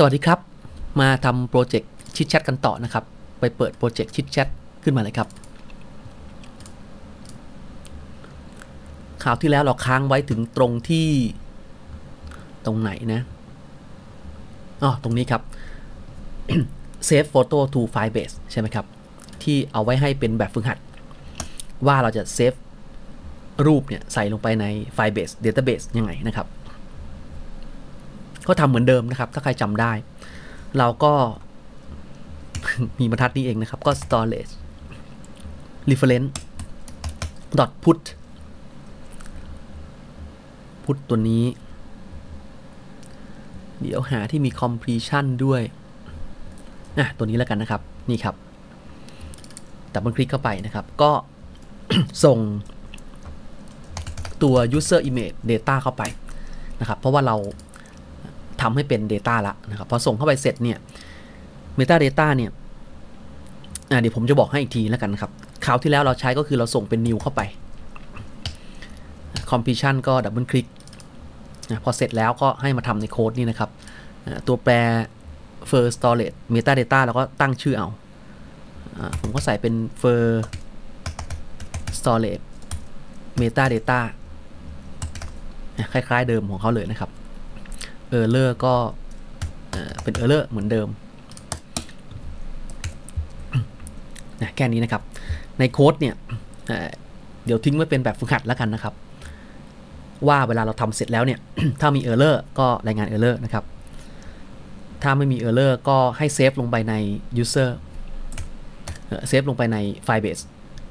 สวัสดีครับ มาทำโปรเจกต์ชิดแชทกันต่อนะครับ ไปเปิดโปรเจกต์ชิดแชทขึ้นมาเลยครับข่าวที่แล้วเราค้างไว้ถึงตรงที่ตรงไหนนะอ๋อตรงนี้ครับ Save Photo to Firebase ใช่ไหมครับ ที่เอาไว้ให้เป็นแบบฝึกหัด ว่าเราจะเซฟรูปเนี่ยใส่ลงไปใน Firebase Database ยังไงนะครับ ก็ทำเหมือนเดิมนะครับ ถ้าใครจำได้ เราก็มีบรรทัดนี้เองนะครับ ก็ storage reference dot put put ตัวนี้ เดี๋ยวหาที่มี completion ด้วยอะตัวนี้แล้วกันนะครับ นี่ครับดับเบิลคลิกเข้าไปนะครับ ก็ส่งตัว user image data เข้าไปนะครับ เพราะว่าเรา ทำให้เป็น Data ละนะครับพอส่งเข้าไปเสร็จเนี่ย Metadata เนี่ยเดี๋ยวผมจะบอกให้อีกทีแล้วกันนะครับคราวที่แล้วเราใช้ก็คือเราส่งเป็น new เข้าไป completion ก็ดับเบิลคลิกพอเสร็จแล้วก็ให้มาทำในโค้ดนี่นะครับตัวแปร first storage metadata เราก็ตั้งชื่อเอา ผมก็ใส่เป็น first storage metadata คล้ายๆเดิมของเขาเลยนะครับ error ก็เป็น error เหมือนเดิมนะแค่นี้นะครับ ในโค้ดเนี่ยเดี๋ยวทิ้งไว้เป็นแบบฝึกหัดแล้วกันนะครับ ว่าเวลาเราทำเสร็จแล้วเนี่ย ถ้ามี error ก็รายงาน error นะครับ ถ้าไม่มี error ก็ให้เซฟลงไปใน user เซฟลงไปใน Firebase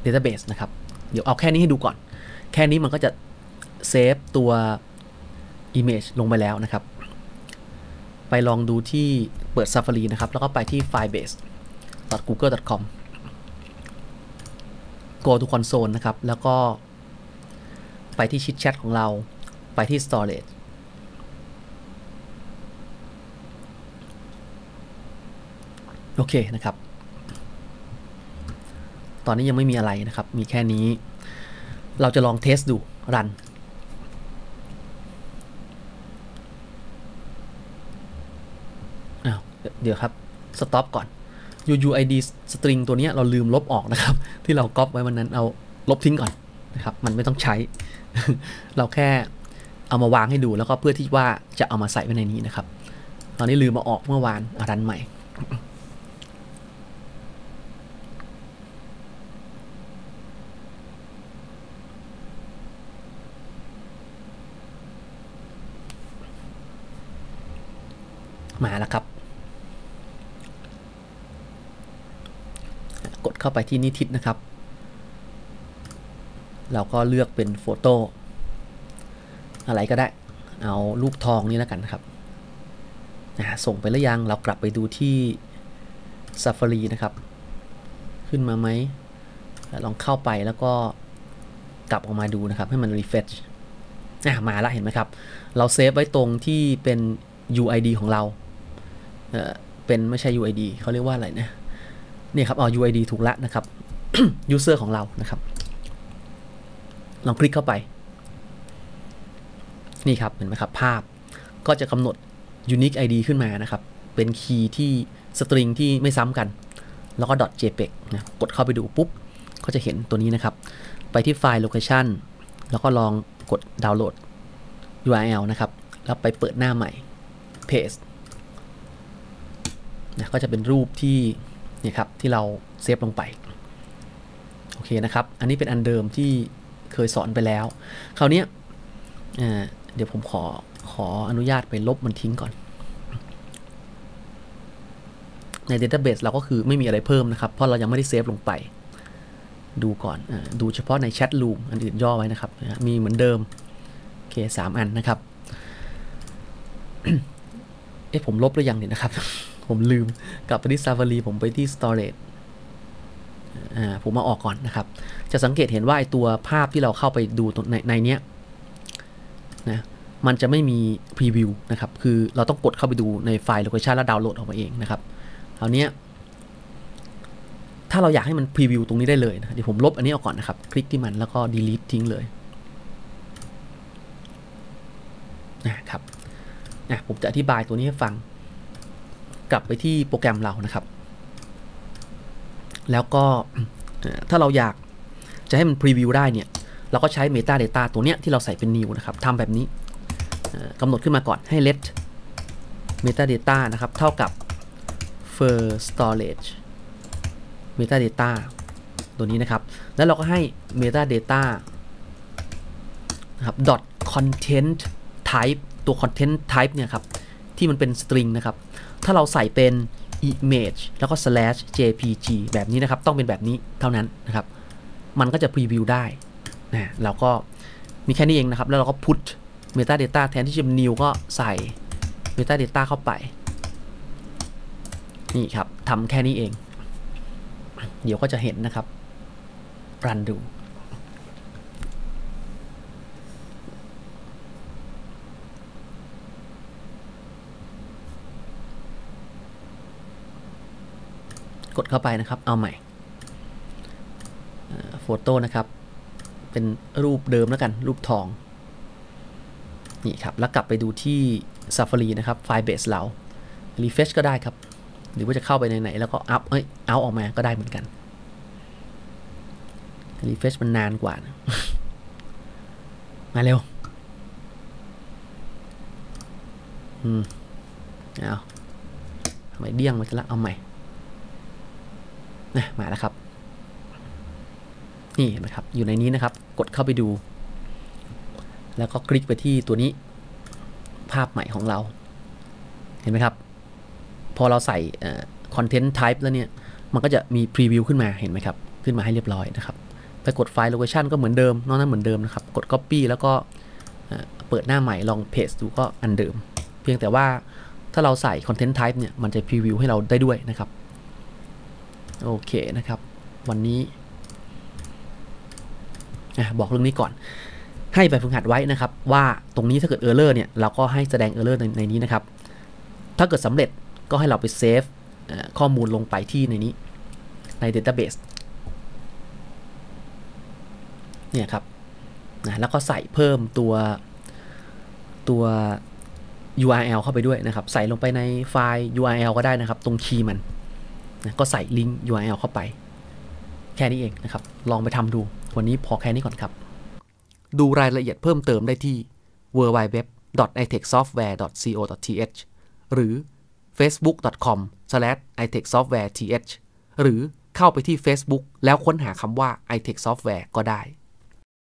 database นะครับ เดี๋ยวเอาแค่นี้ให้ดูก่อน แค่นี้มันก็จะ save ตัว image ลงไปแล้วนะครับ ไปลองดูที่เปิด Safari นะครับ แล้วก็ไปที่ firebase.google.com go to console นะครับ แล้วก็ไปที่ Chitchat ของเรา ไปที่ storage โอเคนะครับ ตอนนี้ยังไม่มีอะไรนะครับ มีแค่นี้ เราจะลองเทสดู รัน อ้าว เดี๋ยวครับสต็อปก่อน UUID string ตัวนี้เราลืมลบออกนะครับ ที่เราก๊อปไว้วันนั้นเอาลบทิ้งก่อนนะครับ มันไม่ต้องใช้ เราแค่เอามาวางให้ดูแล้วก็เพื่อที่ว่าจะเอามาใส่ไว้ในนี้นะครับ ตอนนี้ลืมมาออกเมื่อวานอารันใหม่ มาแล้วครับ กด เข้าไปที่นิทิศนะครับ เราก็เลือกเป็นโฟโต้อะไรก็ได้ เอารูปทองนี่แล้วกันครับส่งไปแล้วยังเรากลับไปดูที่ Safari นะครับ ขึ้นมาไหมลองเข้าไปแล้วก็กลับออกมาดูนะครับ ให้มัน refresh มาแล้วเห็นไหมครับ เราเซฟไว้ตรงที่เป็น UID ของเราเเป็นไม่ใช่ UID เขาเรียกว่าอะไรนะ นี่ครับเอา UID ถูกละนะครับ user ของเรานะครับ ลองคลิกเข้าไป นี่ครับเห็นไหมครับภาพก็จะกำหนด unique ID ขึ้นมานะครับ เป็นคีย์ที่สตริงที่ไม่ซ้ำกัน แล้วก็ .jpeg นะกดเข้าไปดูปุ๊บ ก็จะเห็นตัวนี้นะครับ ไปที่ไฟล์ location แล้วก็ลองกดดาวน์โหลด URL นะครับ แล้วไปเปิดหน้าใหม่ paste นะก็จะเป็นรูปที่ นี่ครับที่เราเซฟลงไปโอเคนะครับ อันนี้เป็นอันเดิมที่เคยสอนไปแล้ว คราวนี้เดี๋ยวผมขอขออนุญาตไปลบมันทิ้งก่อน ใน Database เราก็คือไม่มีอะไรเพิ่มนะครับ เพราะเรายังไม่ได้เซฟลงไป ดูก่อนอดูเฉพาะในแชทลูมอันอื่นย่อไว้นะครับ มีเหมือนเดิม โอเคสามอันนะครับ เอ๊ะผมลบหรือยังเนี่ยนะครับ ผมลืมกลับไปที่ Safari ผมไปที่ Storage ผมมาออกก่อนนะครับ จะสังเกตเห็นว่าไอตัวภาพที่เราเข้าไปดูในในเนี้ยนะมันจะไม่มีพรีวิวนะครับ คือเราต้องกดเข้าไปดูในไฟล์ location แล้วดาวน์โหลดออกมาเองนะครับคราวนี้ถ้าเราอยากให้มันพรีวิวตรงนี้ได้เลยนะเดี๋ยวผมลบอันนี้ออกก่อนนะครับ คลิกที่มันแล้วก็ delete ทิ้งเลยนะครับนะผมจะอธิบายตัวนี้ให้ฟัง กลับไปที่โปรแกรมเรานะครับ แล้วก็ถ้าเราอยากจะให้มันพรีวิวได้เนี่ย เราก็ใช้ Metadata ตัวเนี้ยที่เราใส่เป็น new นะครับทำแบบนี้กำหนดขึ้นมาก่อนให้ let metadata นะครับ เท่ากับ for storage metadata ตัวนี้นะครับ แล้วเราก็ให้ metadata นะครับ dot content type ตัว content type เนี่ยครับ ที่มันเป็น string นะครับ ถ้าเราใส่เป็น image แล้วก็ slash jpg แบบนี้นะครับ ต้องเป็นแบบนี้เท่านั้นนะครับ มันก็จะ preview ได้นะเราก็มีแค่นี้เองนะครับ แล้วเราก็ put metadata แทนที่จะเป็น new ก็ใส่ metadata เข้าไป นี่ครับทำแค่นี้เอง เดี๋ยวก็จะเห็นนะครับ รันดู กดเข้าไปนะครับ เอาใหม่โฟโต้นะครับ เป็นรูปเดิมแล้วกัน รูปทอง นี่ครับ แล้วกลับไปดูที่ Safari นะครับ ไฟล์เบสเรา refresh ก็ได้ครับ หรือว่าจะเข้าไปไหนๆแล้วก็อัพเอ้ย เอาออกมาก็ได้เหมือนกัน refresh มันนานกว่านะมาเร็ว อืม เอาทำไมเดี้ยงมาซะละเอาใหม่ นะมาแล้วครับ นี่เห็นไหมครับ อยู่ในนี้นะครับ กดเข้าไปดู แล้วก็คลิกไปที่ตัวนี้ ภาพใหม่ของเรา เห็นไหมครับ พอเราใส่คอนเทนต์ type แล้วเนี่ย มันก็จะมีพรีวิวขึ้นมาเห็นไหมครับ ขึ้นมาให้เรียบร้อยนะครับไปกดไฟล์ location ก็เหมือนเดิม นอกนั้นเหมือนเดิมนะครับ กด copy แล้วก็เปิดหน้าใหม่ลองเพจดูก็อันเดิม เพียงแต่ว่าถ้าเราใส่ content type เนี่ย มันจะพรีวิวให้เราได้ด้วยนะครับ โอเคนะครับ วันนี้บอกเรื่องนี้ก่อน ให้ไปฝึกหัดไว้นะครับ ว่าตรงนี้ถ้าเกิด error เเนี่ยเราก็ให้แสดง error ในในนี้นะครับ ถ้าเกิดสำเร็จก็ให้เราไปเซฟข้อมูลลงไปที่ในนี้ใน database เนี่ยครับนะแล้วก็ใส่เพิ่มตัวตัว URL เข้าไปด้วยนะครับ ใส่ลงไปในไฟล์ URL ก็ได้นะครับ ตรงคีย์มัน นะก็ใส่ลิงก์ URL เข้าไป แค่นี้เองนะครับ ลองไปทำดู วันนี้พอแค่นี้ก่อนครับ ดูรายละเอียดเพิ่มเติมได้ที่ www.itechsoftware.co.th หรือ facebook.com/itechsoftwareth หรือเข้าไปที่ Facebook แล้วค้นหาคำว่า itech software ก็ได้